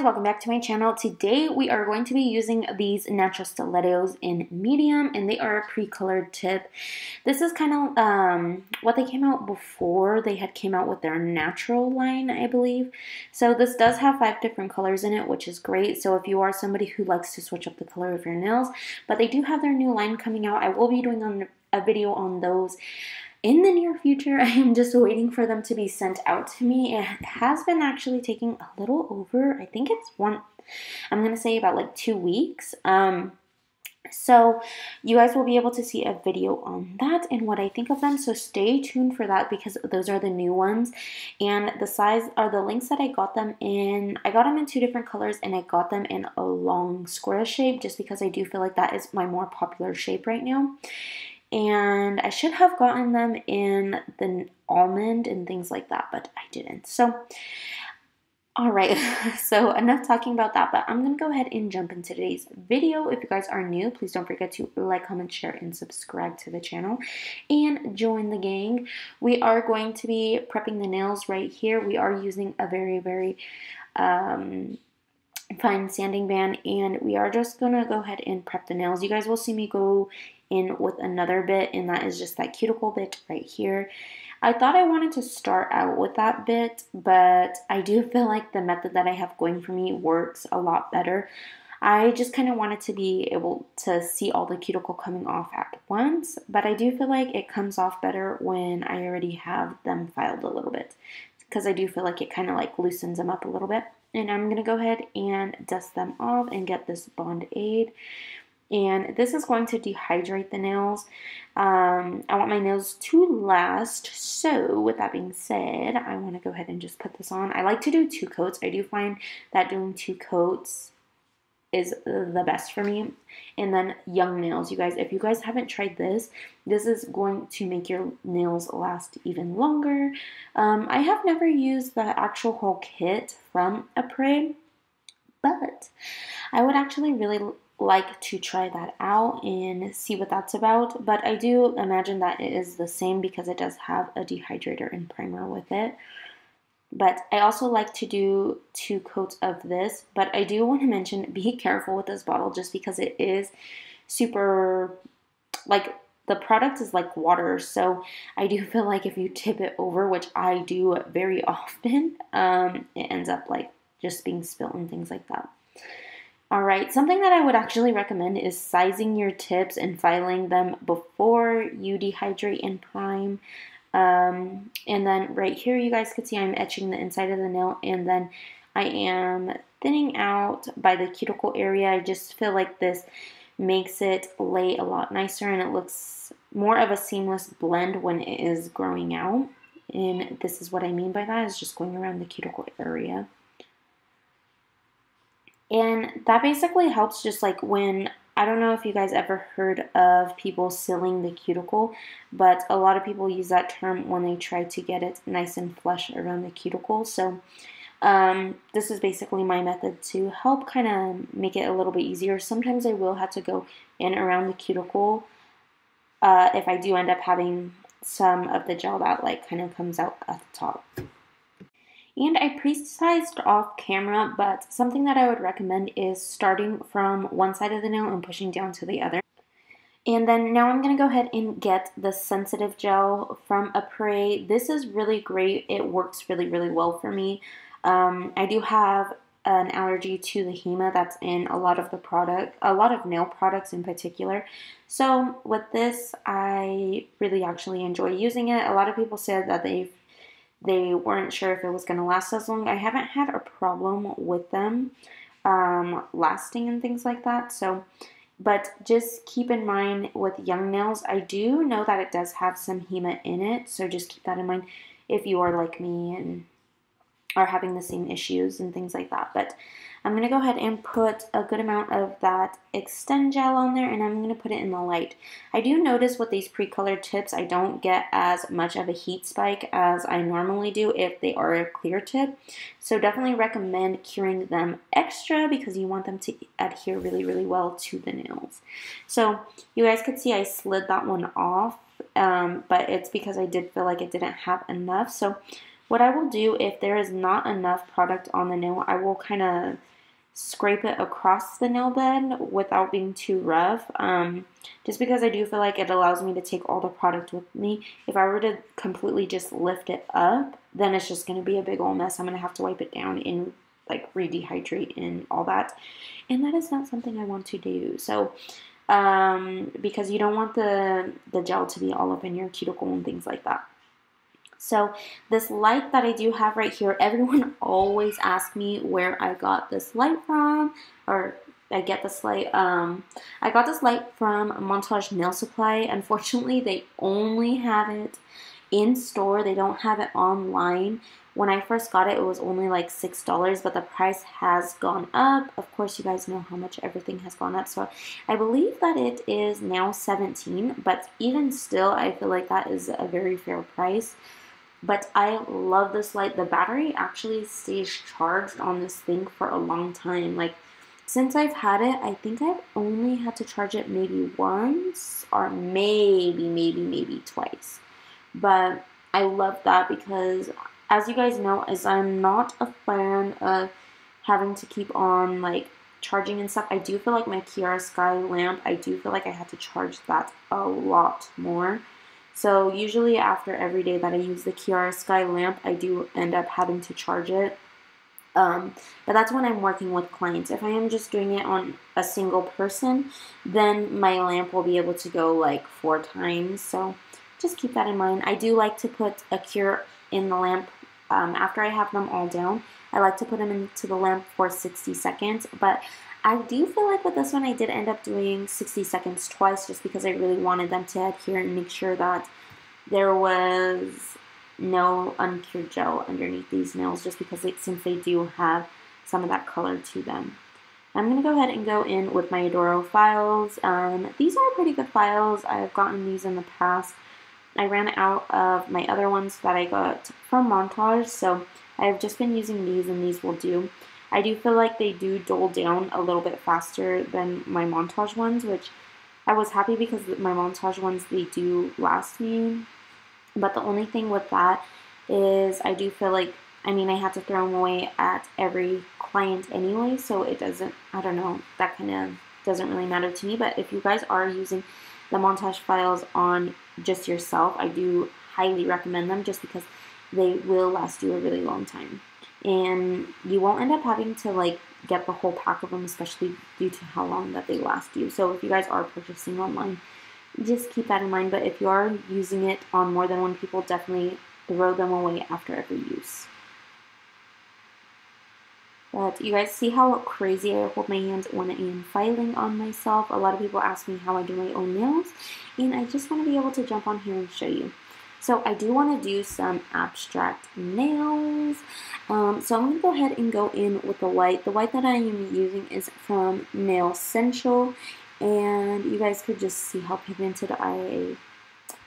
guys, welcome back to my channel. Today we are going to be using these natural stilettos in medium and they are a pre-colored tip. This is kind of um, what they came out before they had came out with their natural line, I believe. So this does have five different colors in it, which is great. So if you are somebody who likes to switch up the color of your nails, but they do have their new line coming out. I will be doing a video on those in the near future. I am just waiting for them to be sent out to me. It has been actually taking a little over, I think it's one, I'm going to say about like two weeks. Um, so you guys will be able to see a video on that and what I think of them. So stay tuned for that because those are the new ones. And the size are the links that I got them in. I got them in two different colors and I got them in a long square shape just because I do feel like that is my more popular shape right now and I should have gotten them in the almond and things like that, but I didn't. So, all right, so enough talking about that, but I'm to go ahead and jump into today's video. If you guys are new, please don't forget to like, comment, share, and subscribe to the channel and join the gang. We are going to be prepping the nails right here. We are using a very, very um, fine sanding band and we are just to go ahead and prep the nails. You guys will see me go in with another bit and that is just that cuticle bit right here. I thought I wanted to start out with that bit, but I do feel like the method that I have going for me works a lot better. I just kind of wanted to be able to see all the cuticle coming off at once, but I do feel like it comes off better when I already have them filed a little bit because I do feel like it kind of like loosens them up a little bit. And I'm going to go ahead and dust them off and get this Bond Aid and this is going to dehydrate the nails. Um, I want my nails to last, so with that being said, I want to go ahead and just put this on. I like to do two coats. I do find that doing two coats is the best for me. And then young nails, you guys, if you guys haven't tried this, this is going to make your nails last even longer. Um, I have never used the actual whole kit from Apres, but I would actually really like to try that out and see what that's about. But I do imagine that it is the same because it does have a dehydrator and primer with it. But I also like to do two coats of this. But I do want to mention be careful with this bottle just because it is super, like, the product is like water. So I do feel like if you tip it over, which I do very often, um, it ends up like just being spilt and things like that. All right, something that I would actually recommend is sizing your tips and filing them before you dehydrate and prime. Um, and then right here, you guys can see I'm etching the inside of the nail and then I am thinning out by the cuticle area. I just feel like this makes it lay a lot nicer and it looks more of a seamless blend when it is growing out. And this is what I mean by that is just going around the cuticle area. And that basically helps just like when I don't know if you guys ever heard of people sealing the cuticle, but a lot of people use that term when they try to get it nice and flush around the cuticle. So um, this is basically my method to help kind of make it a little bit easier. Sometimes I will have to go in around the cuticle uh, if I do end up having some of the gel that like kind of comes out at the top. And I pre-sized off camera, but something that I would recommend is starting from one side of the nail and pushing down to the other. And then now I'm going to go ahead and get the sensitive gel from Apres. This is really great. It works really, really well for me. Um, I do have an allergy to the HEMA that's in a lot of the product, a lot of nail products in particular. So with this, I really actually enjoy using it. A lot of people said that they've they weren't sure if it was going to last as long. I haven't had a problem with them um, lasting and things like that. So, but just keep in mind with young nails, I do know that it does have some HEMA in it. So just keep that in mind if you are like me and are having the same issues and things like that. But I'm going to go ahead and put a good amount of that extend gel on there and I'm going to put it in the light. I do notice with these pre-colored tips I don't get as much of a heat spike as I normally do if they are a clear tip. So definitely recommend curing them extra because you want them to adhere really really well to the nails. So you guys could see I slid that one off um, but it's because I did feel like it didn't have enough. So What I will do if there is not enough product on the nail, I will kind of scrape it across the nail bed without being too rough. Um, just because I do feel like it allows me to take all the product with me. If I were to completely just lift it up, then it's just going to be a big old mess. I'm going to have to wipe it down and like redehydrate and all that. And that is not something I want to do. So, um, because you don't want the, the gel to be all up in your cuticle and things like that. So this light that I do have right here, everyone always asks me where I got this light from, or I get this light. Um, I got this light from Montage Nail Supply. Unfortunately, they only have it in store. They don't have it online. When I first got it, it was only like $6, but the price has gone up. Of course, you guys know how much everything has gone up. So I believe that it is now 17 but even still, I feel like that is a very fair price. But I love this light. The battery actually stays charged on this thing for a long time. Like, since I've had it, I think I've only had to charge it maybe once or maybe, maybe, maybe twice. But I love that because, as you guys know, as I'm not a fan of having to keep on like charging and stuff, I do feel like my Kiara Sky lamp, I do feel like I had to charge that a lot more. So usually after every day that I use the Kiara Sky lamp, I do end up having to charge it. Um, but that's when I'm working with clients. If I am just doing it on a single person, then my lamp will be able to go like four times. So just keep that in mind. I do like to put a cure in the lamp um, after I have them all down. I like to put them into the lamp for 60 seconds, but I do feel like with this one I did end up doing 60 seconds twice just because I really wanted them to adhere and make sure that there was no uncured gel underneath these nails just because they, since they do have some of that color to them. I'm going to go ahead and go in with my Adoro files. Um, these are pretty good files. I've gotten these in the past. I ran out of my other ones that I got from Montage, so I've just been using these and these will do. I do feel like they do dull down a little bit faster than my montage ones, which I was happy because my montage ones, they do last me. But the only thing with that is I do feel like, I mean, I have to throw them away at every client anyway, so it doesn't, I don't know, that kind of doesn't really matter to me. But if you guys are using the montage files on just yourself, I do highly recommend them just because they will last you a really long time and you won't end up having to like get the whole pack of them, especially due to how long that they last you. So if you guys are purchasing online, just keep that in mind. But if you are using it on more than one people, definitely throw them away after every use. But you guys see how crazy I hold my hands when I am filing on myself. A lot of people ask me how I do my own nails, and I just want to be able to jump on here and show you. So I do want to do some abstract nails. Um, so I'm going to go ahead and go in with the white. The white that I am using is from Nailsential. And you guys could just see how pigmented I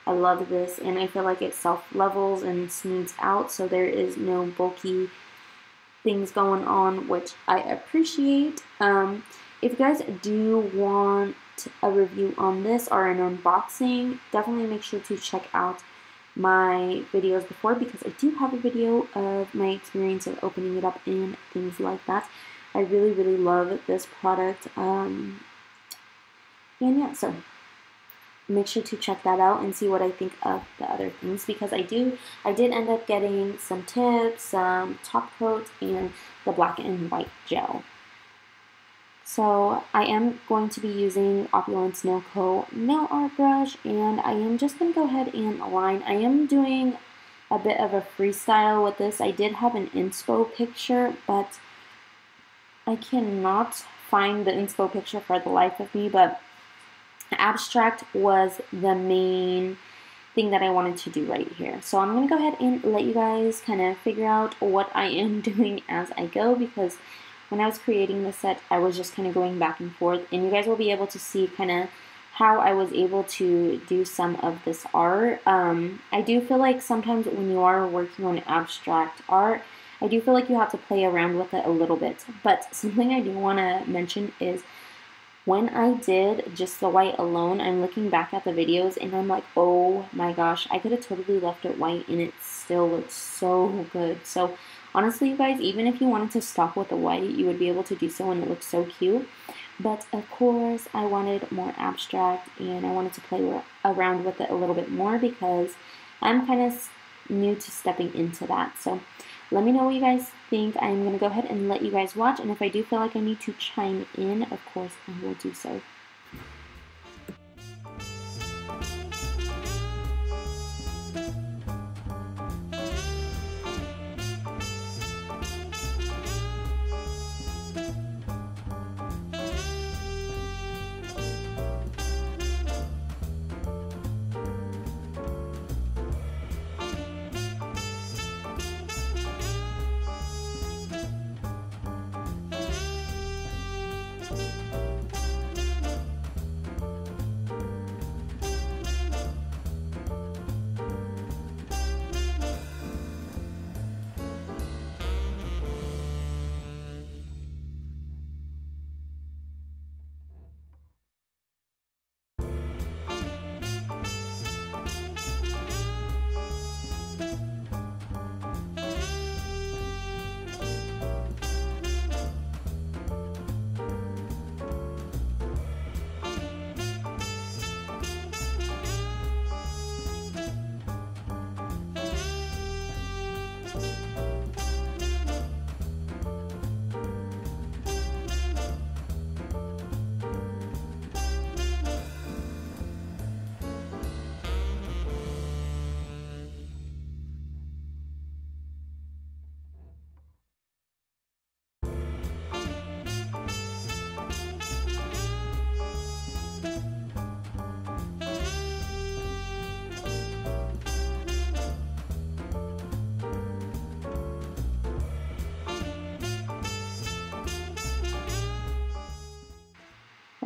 I love this. And I feel like it self-levels and smooths out. So there is no bulky things going on, which I appreciate. Um, if you guys do want a review on this or an unboxing, definitely make sure to check out my videos before because I do have a video of my experience of opening it up and things like that. I really, really love this product. Um, and yeah, so make sure to check that out and see what I think of the other things because I do, I did end up getting some tips, some top coats, and the black and white gel. So I am going to be using Opulence Nail Co. nail art brush and I am just going to go ahead and align. I am doing a bit of a freestyle with this. I did have an inspo picture, but I cannot find the inspo picture for the life of me, but abstract was the main thing that I wanted to do right here. So I'm going to go ahead and let you guys kind of figure out what I am doing as I go because when I was creating the set, I was just kind of going back and forth, and you guys will be able to see kind of how I was able to do some of this art. Um, I do feel like sometimes when you are working on abstract art, I do feel like you have to play around with it a little bit. But something I do want to mention is when I did just the white alone, I'm looking back at the videos and I'm like, oh my gosh, I could have totally left it white and it still looks so good. So honestly, you guys, even if you wanted to stop with the white, you would be able to do so and it looks so cute. But of course, I wanted more abstract and I wanted to play around with it a little bit more because I'm kind of new to stepping into that. So let me know what you guys think. I'm going to go ahead and let you guys watch. And if I do feel like I need to chime in, of course, I will do so.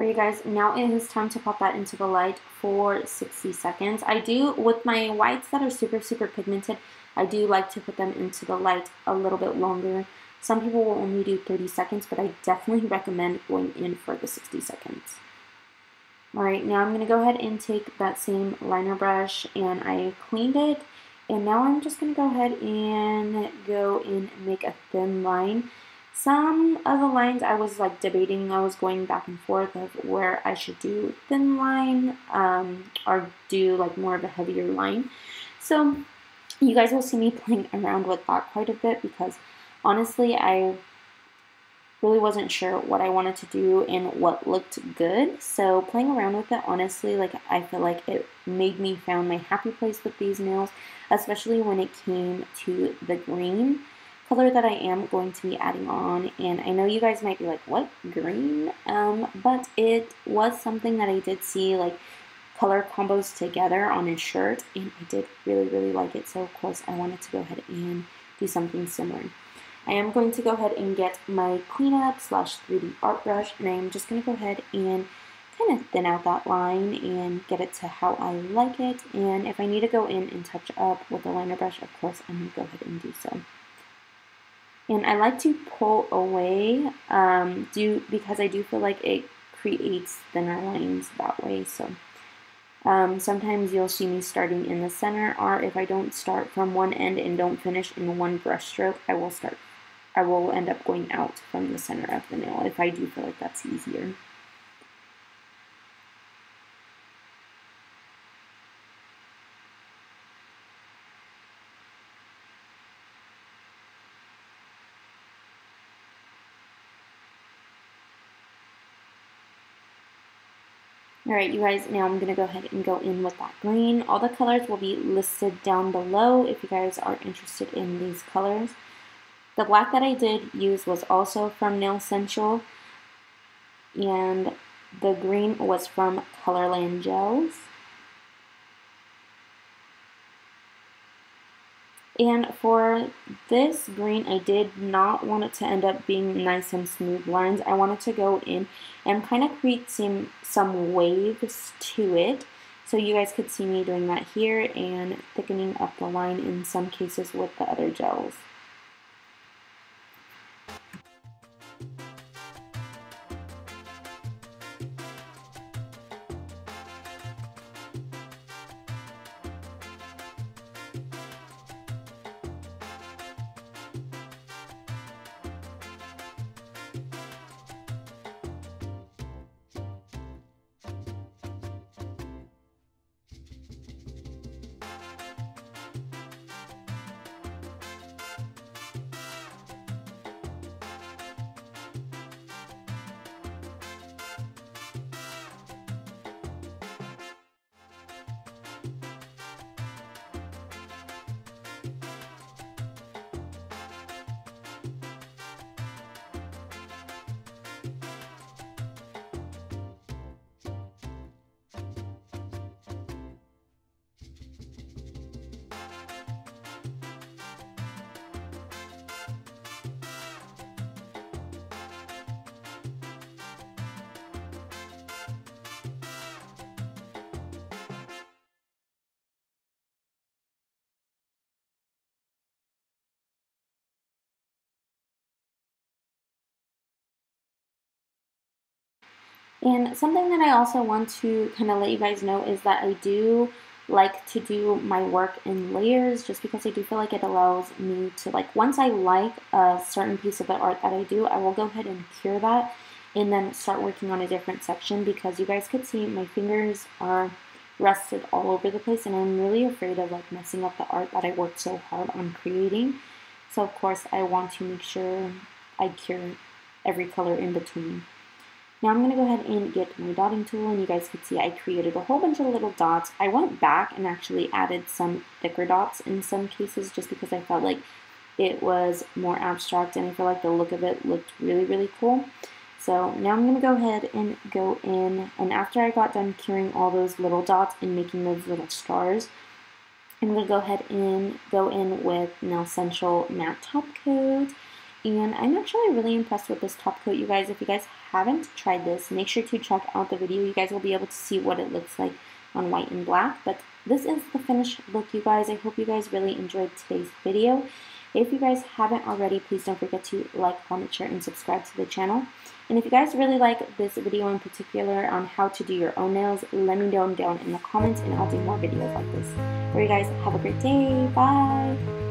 You guys, now it is time to pop that into the light for 60 seconds. I do, with my whites that are super, super pigmented, I do like to put them into the light a little bit longer. Some people will only do 30 seconds, but I definitely recommend going in for the 60 seconds. Alright, now I'm going to go ahead and take that same liner brush and I cleaned it. And now I'm just going to go ahead and go in and make a thin line. Some of the lines I was like debating, I was going back and forth of where I should do thin line um, or do like more of a heavier line. So you guys will see me playing around with that quite a bit because honestly I really wasn't sure what I wanted to do and what looked good. So playing around with it, honestly, like I feel like it made me found my happy place with these nails, especially when it came to the green color that I am going to be adding on. And I know you guys might be like, what, green? Um, but it was something that I did see like color combos together on a shirt and I did really, really like it. So of course I wanted to go ahead and do something similar. I am going to go ahead and get my cleanup slash 3D art brush and I am just going to go ahead and kind of thin out that line and get it to how I like it. And if I need to go in and touch up with the liner brush, of course I'm going to go ahead and do so. And I like to pull away um, do because I do feel like it creates thinner lines that way. So um, sometimes you'll see me starting in the center, or if I don't start from one end and don't finish in one brush stroke, I will start. I will end up going out from the center of the nail if I do feel like that's easier. Alright, you guys, now I'm going to go ahead and go in with that green. All the colors will be listed down below if you guys are interested in these colors. The black that I did use was also from Nailsential, and the green was from Colorland Gels. And for this green, I did not want it to end up being nice and smooth lines. I wanted to go in and kind of create some, some waves to it. So you guys could see me doing that here and thickening up the line in some cases with the other gels. And something that I also want to kind of let you guys know is that I do like to do my work in layers just because I do feel like it allows me to like once I like a certain piece of the art that I do, I will go ahead and cure that and then start working on a different section because you guys could see my fingers are rusted all over the place and I'm really afraid of like messing up the art that I worked so hard on creating. So of course I want to make sure I cure every color in between. Now I'm going to go ahead and get my dotting tool and you guys can see I created a whole bunch of little dots. I went back and actually added some thicker dots in some cases just because I felt like it was more abstract and I feel like the look of it looked really, really cool. So now I'm going to go ahead and go in and after I got done curing all those little dots and making those little stars, I'm going to go ahead and go in with Nailsential Matte Top Coat and I'm actually really impressed with this top coat, you guys. If you guys haven't tried this, make sure to check out the video. You guys will be able to see what it looks like on white and black. But this is the finished look, you guys. I hope you guys really enjoyed today's video. If you guys haven't already, please don't forget to like, comment, share, and subscribe to the channel. And if you guys really like this video in particular on how to do your own nails, let me know down in the comments and I'll do more videos like this. Alright you guys, have a great day. Bye!